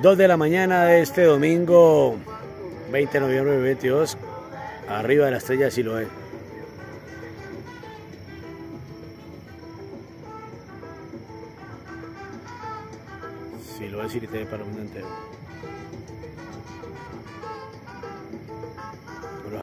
2 de la mañana de este domingo 20 de noviembre de 2022, arriba de la estrella Siloé. Siloé Siloé para el mundo entero.